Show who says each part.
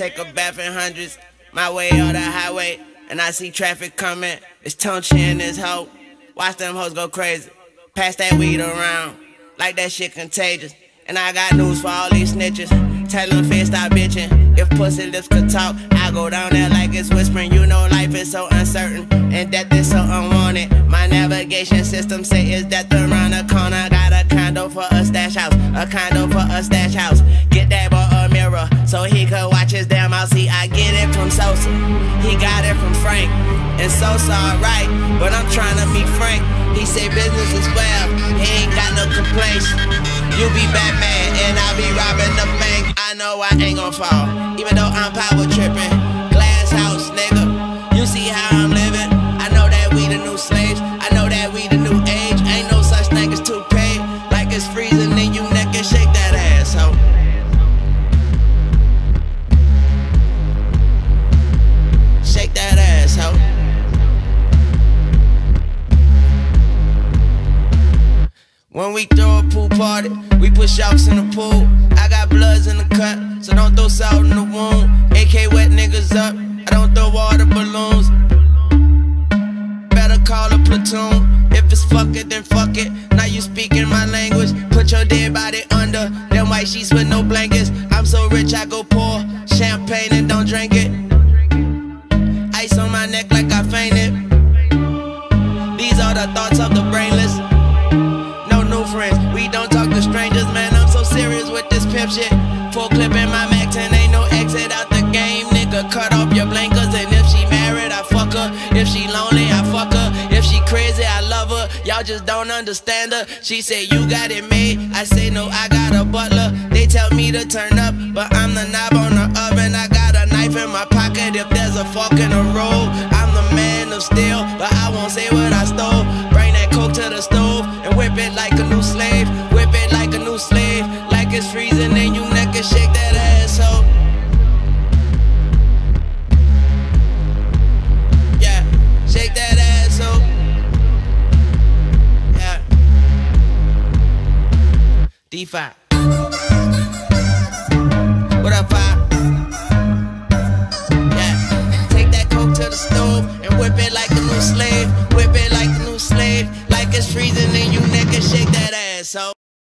Speaker 1: in hundreds, my way or the highway, and I see traffic coming. It's Tunechi and this hoe. Watch them hoes go crazy. Pass that weed around, like that shit contagious. And I got news for all these snitches. Tell them face stop bitching. If pussy lips could talk, I go down there like it's whispering. You know life is so uncertain and death is so unwanted. My navigation system say is death around the corner. Got a condo for a stash house, a condo for a stash house. So watch his damn house. See, I get it from Sosa, he got it from Frank. And Sosa alright, but I'm trying to meet Frank. He say business is well, he ain't got no complaints. You be Batman and I'll be robbing the bank. I know I ain't gon' fall, even though I'm power tripping. Glass house, nigga. You see how I'm living. I know that we the new slaves. I know that we the new age. Ain't no such thing as too paid. Like it's freezing and you naked, shake that ass, ho. When we throw a pool party, we put sharks in the pool. I got bloods in the cut, so don't throw salt in the wound. AK wet niggas up, I don't throw water balloons. Better call a platoon. If it's fuck it, then fuck it. Now you speaking my language. Put your dead body under them white sheets with no blankets. I'm so rich, I go pour champagne and don't drink it. Strangers, man. I'm so serious with this pimp shit. Full clip in my Mac 10, ain't no exit out the game, nigga. Cut off your blinkers, and if she married, I fuck her. If she lonely, I fuck her. If she crazy, I love her. Y'all just don't understand her. She said, You got it made. I say, No, I got a butler. They tell me to turn up, but I'm the knob on the oven. I got a knife in my pocket. If there's a fork in the road, I'm the man of steel, but I won't say what I stole. Shake that asshole. Yeah, shake that asshole. Yeah. D5. What up, five? Yeah. Take that coke to the stove and whip it like a new slave. Whip it like a new slave. Like it's freezing